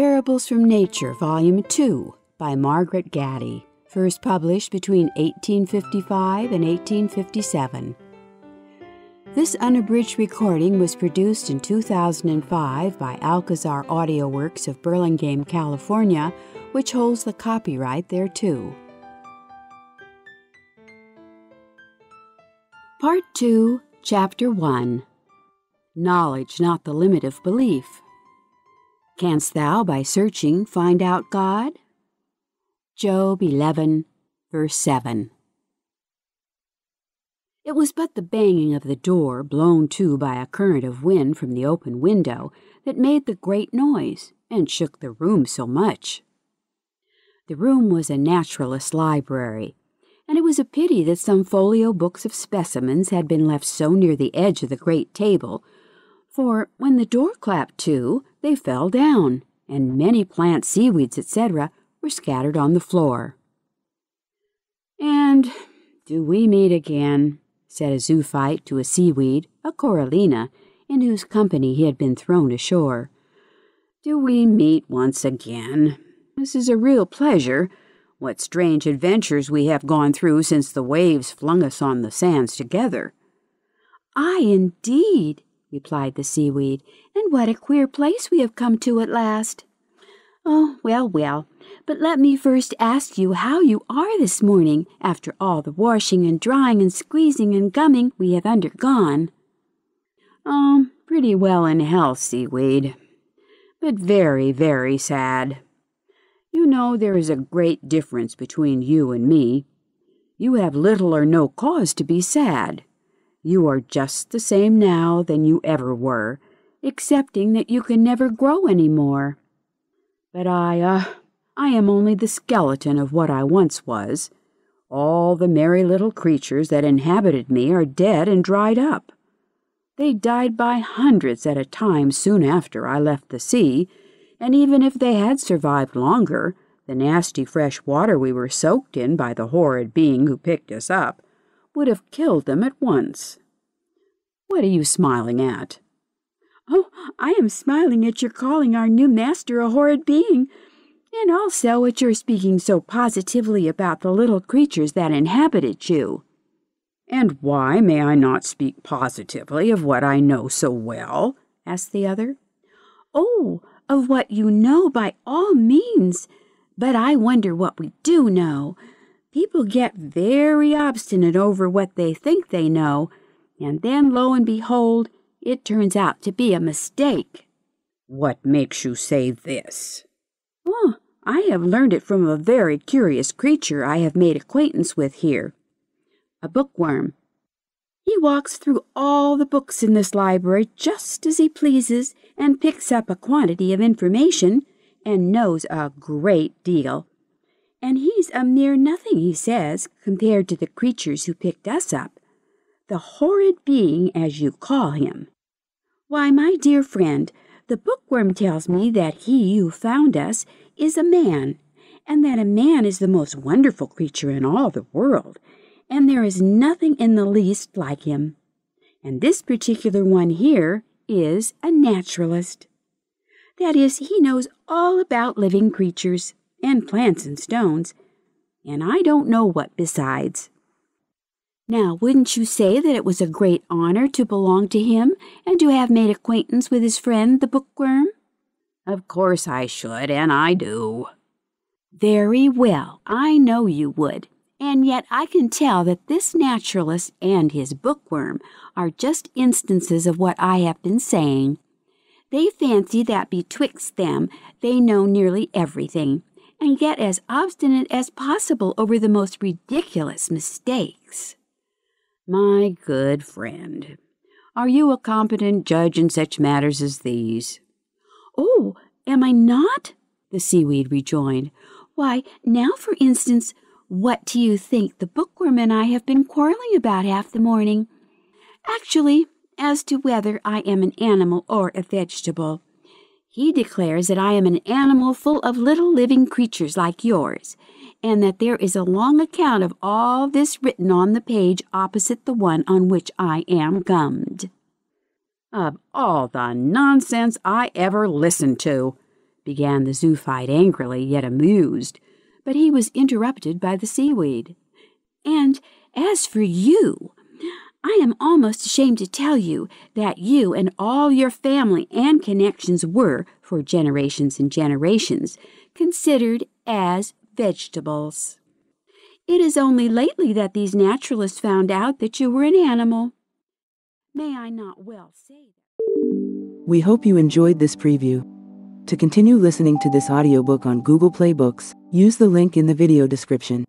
Parables from Nature, Volume 2 by Margaret Gatty, first published between 1855 and 1857. This unabridged recording was produced in 2005 by Alcazar Audio Works of Burlingame, California, which holds the copyright thereto. Part 2, Chapter 1 Knowledge Not the Limit of Belief. Canst thou by searching find out God? Job 11, verse 7. It was but the banging of the door, blown to by a current of wind from the open window, that made the great noise and shook the room so much. The room was a naturalist's library, and it was a pity that some folio books of specimens had been left so near the edge of the great table for when the door clapped to, they fell down, and many plants, seaweeds, etc., were scattered on the floor. And do we meet again? said a zoophyte to a seaweed, a corallina, in whose company he had been thrown ashore. Do we meet once again? This is a real pleasure. What strange adventures we have gone through since the waves flung us on the sands together. Ay, indeed, replied the seaweed, and what a queer place we have come to at last. Oh, well, well, but let me first ask you how you are this morning after all the washing and drying and squeezing and gumming we have undergone. Oh, pretty well in health, seaweed, but very, very sad. You know there is a great difference between you and me. You have little or no cause to be sad. You are just the same now than you ever were, excepting that you can never grow any more. But I, uh, I am only the skeleton of what I once was. All the merry little creatures that inhabited me are dead and dried up. They died by hundreds at a time soon after I left the sea, and even if they had survived longer, the nasty fresh water we were soaked in by the horrid being who picked us up would have killed them at once. What are you smiling at? Oh, I am smiling at your calling our new master a horrid being, and also at your speaking so positively about the little creatures that inhabited you. And why may I not speak positively of what I know so well? asked the other. Oh, of what you know by all means. But I wonder what we do know. People get very obstinate over what they think they know, and then lo and behold, it turns out to be a mistake. What makes you say this? Oh, I have learned it from a very curious creature I have made acquaintance with here a bookworm. He walks through all the books in this library just as he pleases and picks up a quantity of information and knows a great deal and he's a mere nothing, he says, compared to the creatures who picked us up. The horrid being, as you call him. Why, my dear friend, the bookworm tells me that he who found us is a man, and that a man is the most wonderful creature in all the world, and there is nothing in the least like him. And this particular one here is a naturalist. That is, he knows all about living creatures and plants and stones, and I don't know what besides. Now, wouldn't you say that it was a great honor to belong to him and to have made acquaintance with his friend the bookworm? Of course I should, and I do. Very well, I know you would. And yet I can tell that this naturalist and his bookworm are just instances of what I have been saying. They fancy that betwixt them they know nearly everything, and get as obstinate as possible over the most ridiculous mistakes. My good friend, are you a competent judge in such matters as these? Oh, am I not? the seaweed rejoined. Why, now, for instance, what do you think the bookworm and I have been quarreling about half the morning? Actually, as to whether I am an animal or a vegetable. He declares that I am an animal full of little living creatures like yours, and that there is a long account of all this written on the page opposite the one on which I am gummed. Of all the nonsense I ever listened to, began the zoophyte angrily, yet amused, but he was interrupted by the seaweed. And as for you, I am almost ashamed to tell you that you and all your family and connections were, for generations and generations, considered as vegetables. It is only lately that these naturalists found out that you were an animal. May I not well say that? We hope you enjoyed this preview. To continue listening to this audiobook on Google Play Books, use the link in the video description.